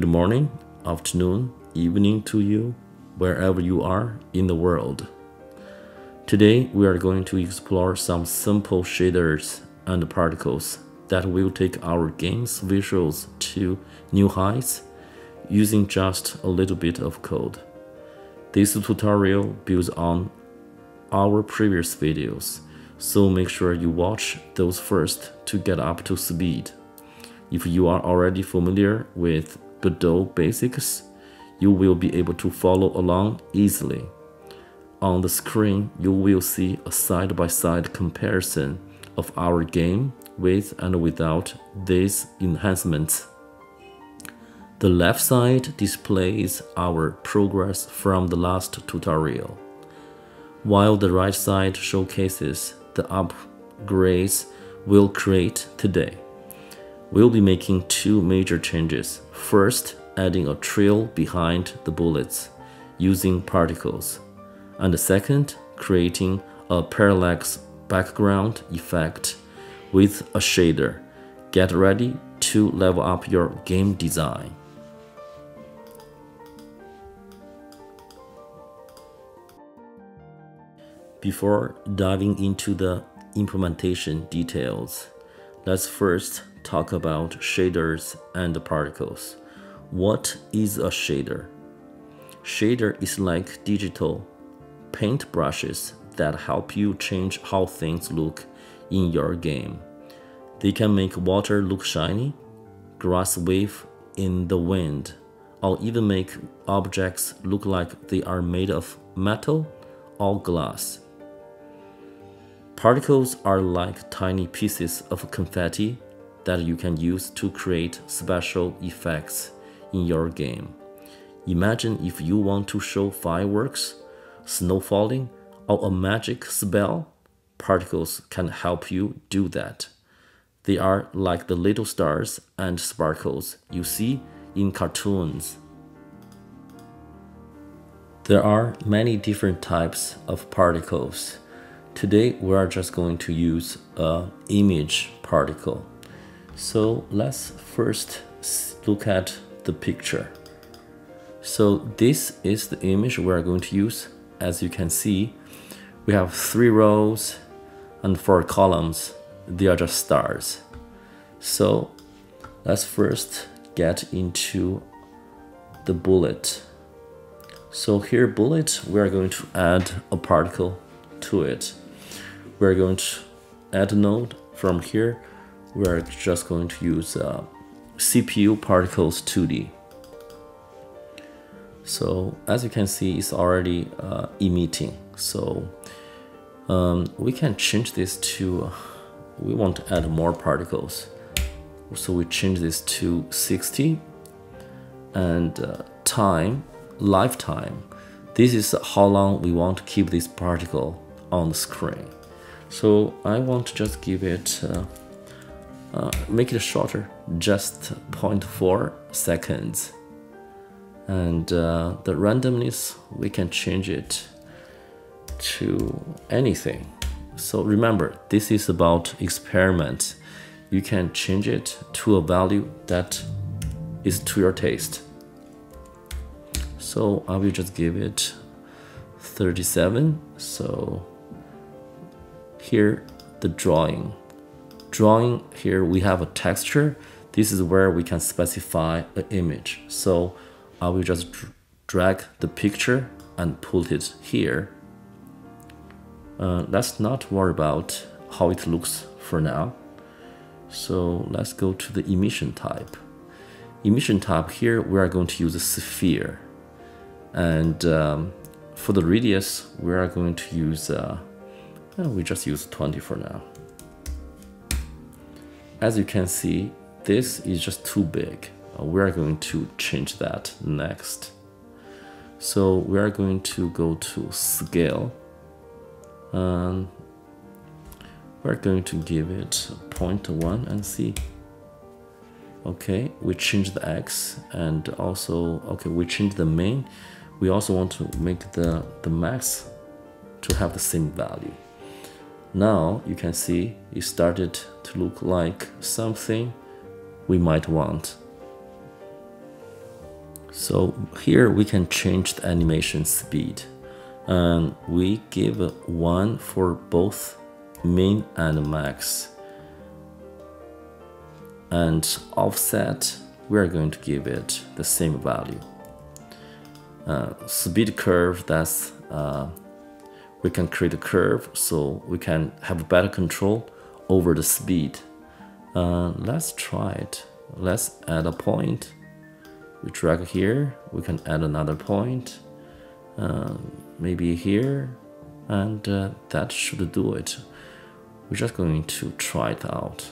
Good morning, afternoon, evening to you, wherever you are in the world. Today we are going to explore some simple shaders and particles that will take our game's visuals to new heights using just a little bit of code. This tutorial builds on our previous videos, so make sure you watch those first to get up to speed. If you are already familiar with Godot basics, you will be able to follow along easily. On the screen, you will see a side-by-side -side comparison of our game with and without these enhancements. The left side displays our progress from the last tutorial, while the right side showcases the upgrades we'll create today. We'll be making two major changes. First, adding a trail behind the bullets using particles. And the second, creating a parallax background effect with a shader. Get ready to level up your game design. Before diving into the implementation details, let's first talk about shaders and particles. What is a shader? Shader is like digital paint brushes that help you change how things look in your game. They can make water look shiny, grass wave in the wind, or even make objects look like they are made of metal or glass. Particles are like tiny pieces of confetti that you can use to create special effects in your game. Imagine if you want to show fireworks, snow falling, or a magic spell, particles can help you do that. They are like the little stars and sparkles you see in cartoons. There are many different types of particles. Today we are just going to use a image particle. So let's first look at the picture. So this is the image we are going to use. As you can see, we have three rows and four columns. They are just stars. So let's first get into the bullet. So here bullet, we are going to add a particle to it. We're going to add a node from here we're just going to use uh, CPU particles 2D. So as you can see, it's already uh, emitting. So um, we can change this to, uh, we want to add more particles. So we change this to 60 and uh, time, lifetime. This is how long we want to keep this particle on the screen. So I want to just give it uh, make it shorter, just 0.4 seconds. And uh, the randomness, we can change it to anything. So remember, this is about experiment. You can change it to a value that is to your taste. So I will just give it 37. So here the drawing drawing here we have a texture. This is where we can specify an image. So I will just drag the picture and put it here. Uh, let's not worry about how it looks for now. So let's go to the emission type. Emission type here we are going to use a sphere. And um, for the radius we are going to use uh, we just use 20 for now as you can see, this is just too big. Uh, we are going to change that next. So we are going to go to scale. And we're going to give it 0.1 and see. Okay, we change the X and also, okay, we change the main. We also want to make the, the max to have the same value. Now you can see it started to look like something we might want. So here we can change the animation speed. And we give one for both min and max. And offset we are going to give it the same value. Uh, speed curve that's uh, we can create a curve so we can have better control over the speed. Uh, let's try it. Let's add a point. We drag here we can add another point uh, maybe here and uh, that should do it. We're just going to try it out.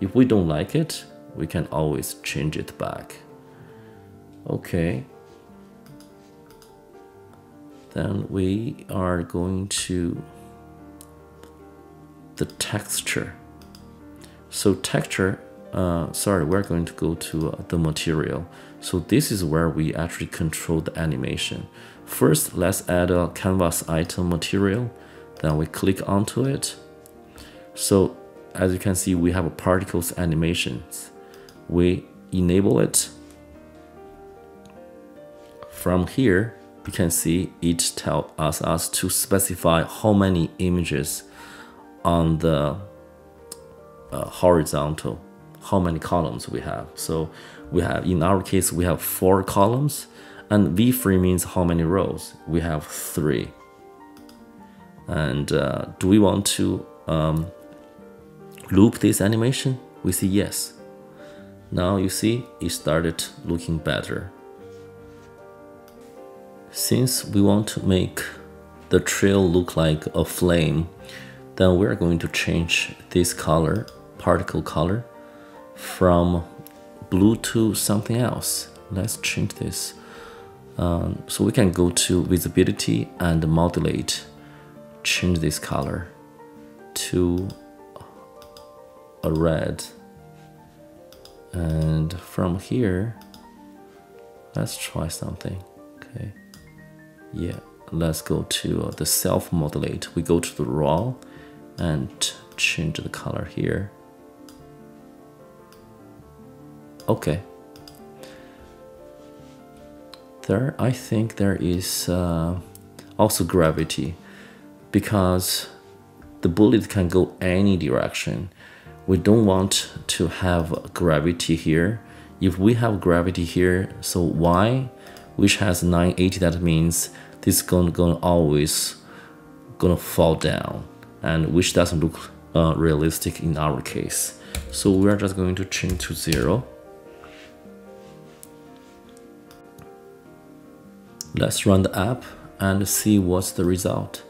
If we don't like it we can always change it back. Okay then we are going to the texture. So texture uh, sorry we're going to go to uh, the material. So this is where we actually control the animation. First let's add a canvas item material. Then we click onto it. So as you can see we have a particles animations. We enable it. From here you can see it tells us, us to specify how many images on the uh, horizontal how many columns we have. So we have in our case we have four columns and v3 means how many rows? We have three. And uh, do we want to um, loop this animation? We see yes. Now you see it started looking better since we want to make the trail look like a flame then we're going to change this color particle color from blue to something else. Let's change this. Um, so we can go to visibility and modulate change this color to a red. And from here let's try something. Okay yeah let's go to uh, the self modulate we go to the raw and change the color here. Okay. There I think there is uh, also gravity because the bullet can go any direction. We don't want to have gravity here. If we have gravity here so y which has 980 that means this is going to always gonna fall down and which doesn't look uh, realistic in our case. So we are just going to change to zero. Let's run the app and see what's the result.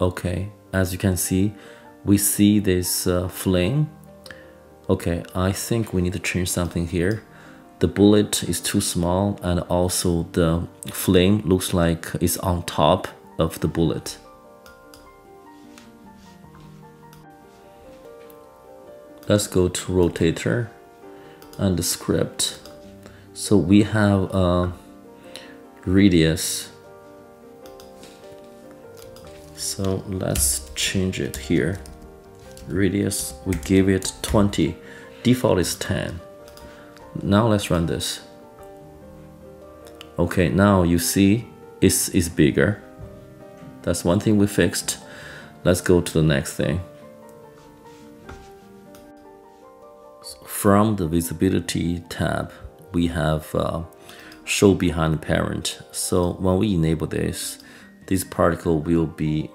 Okay as you can see we see this uh, flame. Okay I think we need to change something here the bullet is too small and also the flame looks like it's on top of the bullet. Let's go to rotator and the script. So we have a radius. So let's change it here. Radius we give it 20 default is 10 now let's run this. Okay now you see it's, it's bigger. That's one thing we fixed. Let's go to the next thing. From the visibility tab we have uh, show behind parent. So when we enable this this particle will be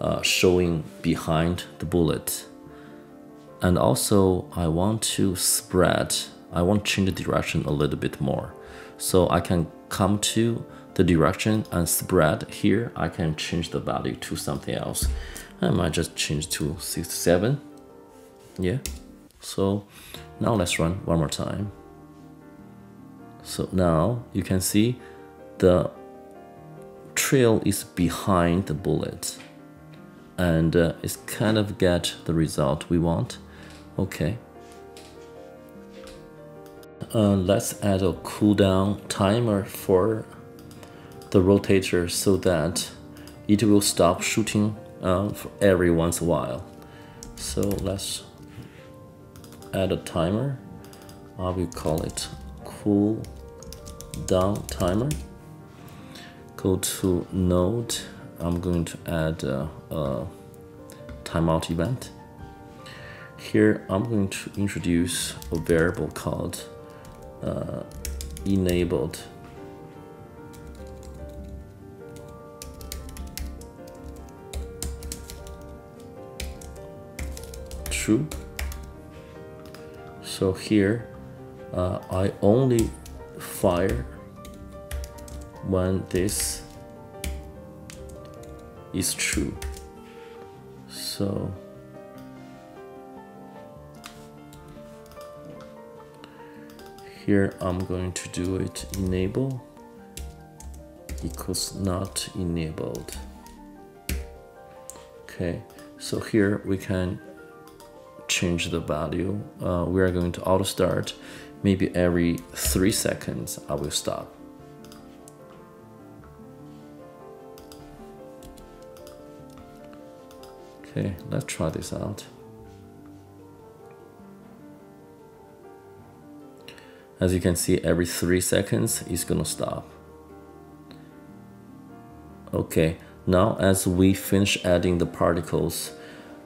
uh, showing behind the bullet. And also I want to spread, I want to change the direction a little bit more. So I can come to the direction and spread here, I can change the value to something else. I might just change to 67. Yeah. So now let's run one more time. So now you can see the trail is behind the bullet and uh, it's kind of get the result we want okay uh, let's add a cooldown timer for the rotator so that it will stop shooting uh, every once in a while so let's add a timer I will call it cool down timer. Go to node. I'm going to add a, a timeout event. Here I'm going to introduce a variable called uh, enabled true. So here uh, I only fire when this is true. So here I'm going to do it enable equals not enabled. Okay, so here we can change the value. Uh, we are going to auto start. Maybe every three seconds I will stop. Okay, let's try this out. As you can see, every three seconds it's gonna stop. Okay, now as we finish adding the particles,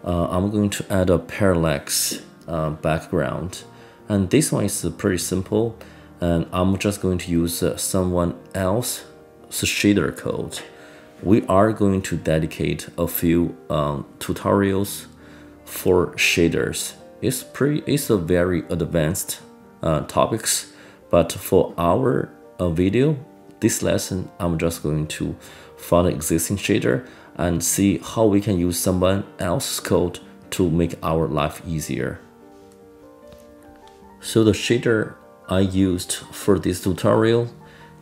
uh, I'm going to add a parallax uh, background. And this one is pretty simple. And I'm just going to use uh, someone else's shader code we are going to dedicate a few um, tutorials for shaders. It's pretty, it's a very advanced uh, topics, but for our uh, video, this lesson, I'm just going to find an existing shader and see how we can use someone else's code to make our life easier. So the shader I used for this tutorial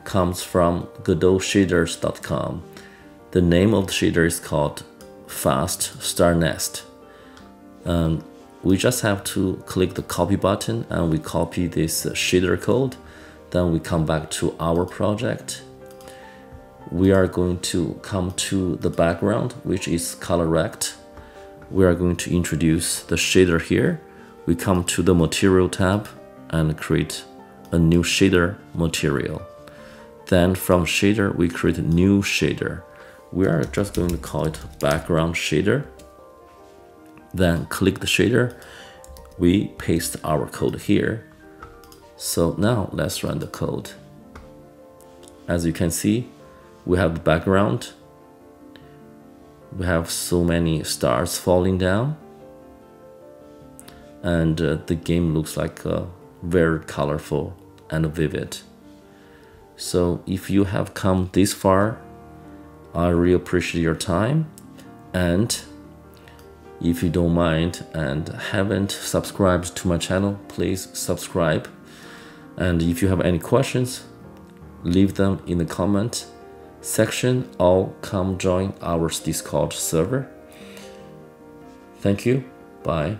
comes from godotshaders.com. The name of the shader is called Fast Star Nest. Um, we just have to click the copy button and we copy this shader code. Then we come back to our project. We are going to come to the background, which is color rect. We are going to introduce the shader here. We come to the material tab and create a new shader material. Then from shader, we create a new shader we are just going to call it background shader. Then click the shader. We paste our code here. So now let's run the code. As you can see, we have the background. We have so many stars falling down. And uh, the game looks like uh, very colorful and vivid. So if you have come this far I really appreciate your time. And if you don't mind and haven't subscribed to my channel, please subscribe. And if you have any questions, leave them in the comment section or come join our Discord server. Thank you. Bye.